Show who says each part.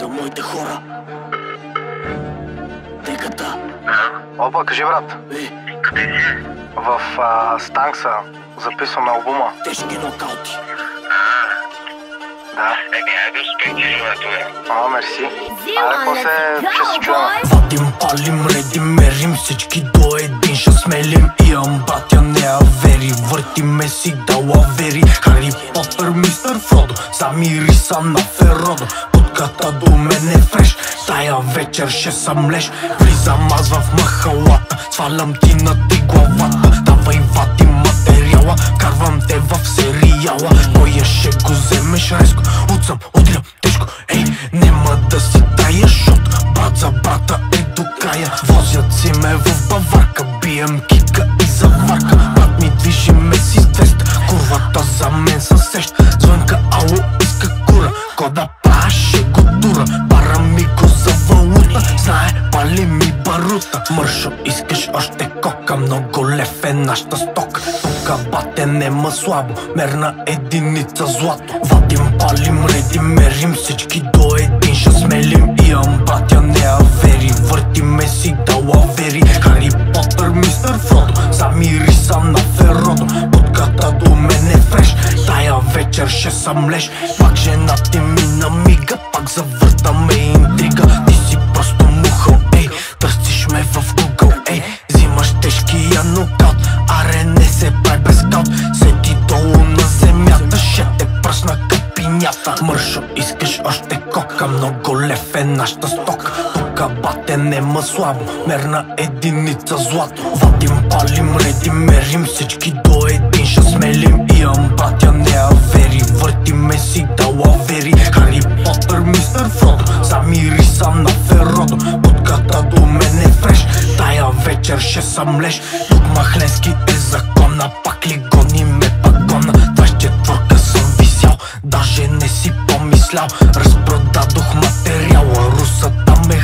Speaker 1: за моите хора. Теката.
Speaker 2: Опа, кажи брат.
Speaker 1: Е,
Speaker 2: В а, Станкса записваме албума.
Speaker 1: тежки нокаути.
Speaker 2: Да.
Speaker 3: Еми, айде успейте живото, бе.
Speaker 2: А, мерси. Айде, после ще се
Speaker 4: boys!
Speaker 1: Вадим, палим, редим, мерим всички до един ще смелим Имам батя, не авери, въртиме си да вери Хари Потър, мистер Фродо, замириса на Феродо Путката до мен е фреш, тая вечер ще съм леш. Влизам аз в махалата, свалям ти на ти главата. Давай вади материала, карвам те в сериала. Коя ще го вземеш резко, отсам, удрям тежко. Ей, нема да си тая шот, брат за брата е до края. Возят си ме в баварка, бием кика и заварка. Брат ми движиме си с 200, курвата за мен съсещ барута Мършо, искаш още кока, много лев е нашата стока. Тука бате нема слабо, мерна единица злато. Вадим, палим, редим, мерим всички до един. Ще смелим Имам батя, не авери, въртиме си да лавери Хари Потър, мистер Фродо, замириса на Феродо. Путката до мен е фреш, тая вечер ще съм леш. Пак жена ти ми намига, пак завъртаме интрига капинята Мършо, искаш още кока, много лев е нашата стока. Тука бате нема слабо, мерна единица злато. Вадим, палим, редим, мерим всички до един. Ще смелим Имам батя, не авери, въртиме си да лавери Хари Потър, мистер Фродо, замириса на Феродо Путката до мен е фреш, тая вечер ще съм леш. Тук Махленски си помислял Разпродадох материала, русата ме